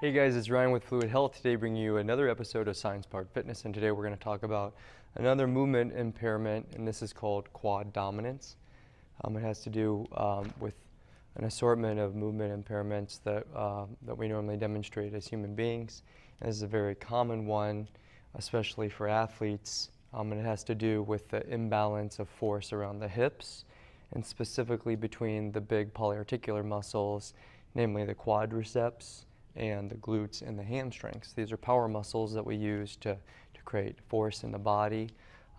Hey guys, it's Ryan with Fluid Health. Today bringing you another episode of Science Powered Fitness and today we're going to talk about another movement impairment and this is called quad dominance. Um, it has to do um, with an assortment of movement impairments that, uh, that we normally demonstrate as human beings. And this is a very common one, especially for athletes. Um, and it has to do with the imbalance of force around the hips and specifically between the big polyarticular muscles, namely the quadriceps and the glutes and the hamstrings. These are power muscles that we use to, to create force in the body.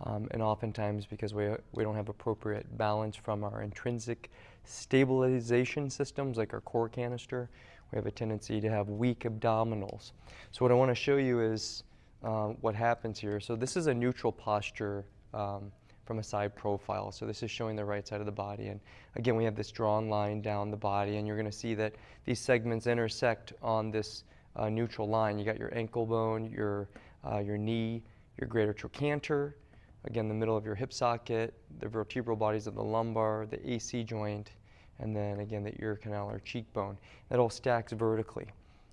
Um, and oftentimes because we, we don't have appropriate balance from our intrinsic stabilization systems like our core canister, we have a tendency to have weak abdominals. So what I want to show you is um, what happens here. So this is a neutral posture um, from a side profile. So this is showing the right side of the body. And again, we have this drawn line down the body, and you're going to see that these segments intersect on this uh, neutral line. You got your ankle bone, your, uh, your knee, your greater trochanter, again, the middle of your hip socket, the vertebral bodies of the lumbar, the AC joint, and then again, the ear canal or cheekbone. That all stacks vertically.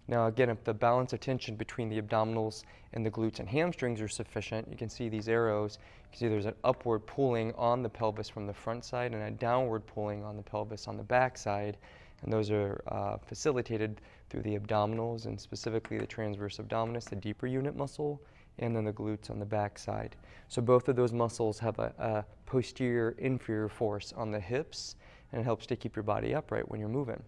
Now again, if the balance of tension between the abdominals and the glutes and hamstrings are sufficient, you can see these arrows. You can see there's an upward pulling on the pelvis from the front side and a downward pulling on the pelvis on the back side. And those are uh, facilitated through the abdominals and specifically the transverse abdominis, the deeper unit muscle, and then the glutes on the back side. So both of those muscles have a, a posterior inferior force on the hips and it helps to keep your body upright when you're moving.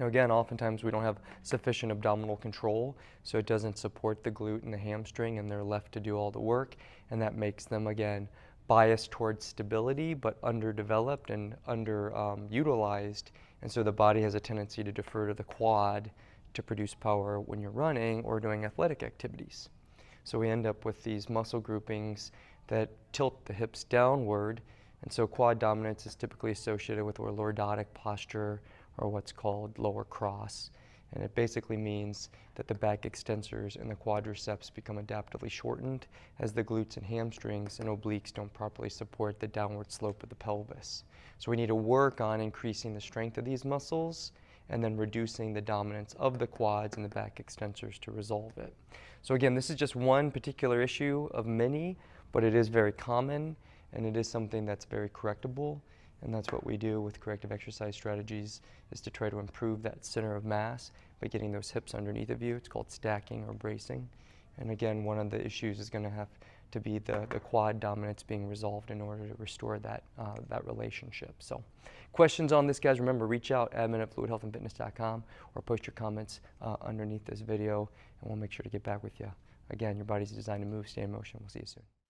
Again, oftentimes we don't have sufficient abdominal control, so it doesn't support the glute and the hamstring and they're left to do all the work and that makes them again biased towards stability but underdeveloped and underutilized um, and so the body has a tendency to defer to the quad to produce power when you're running or doing athletic activities. So we end up with these muscle groupings that tilt the hips downward and so quad dominance is typically associated with lordotic posture or what's called lower cross. And it basically means that the back extensors and the quadriceps become adaptively shortened as the glutes and hamstrings and obliques don't properly support the downward slope of the pelvis. So we need to work on increasing the strength of these muscles and then reducing the dominance of the quads and the back extensors to resolve it. So again, this is just one particular issue of many, but it is very common and it is something that's very correctable. And that's what we do with corrective exercise strategies is to try to improve that center of mass by getting those hips underneath of you. It's called stacking or bracing. And again, one of the issues is going to have to be the, the quad dominance being resolved in order to restore that, uh, that relationship. So questions on this, guys, remember, reach out, admin at fluidhealthandfitness.com or post your comments uh, underneath this video, and we'll make sure to get back with you. Again, your body's designed to move, stay in motion. We'll see you soon.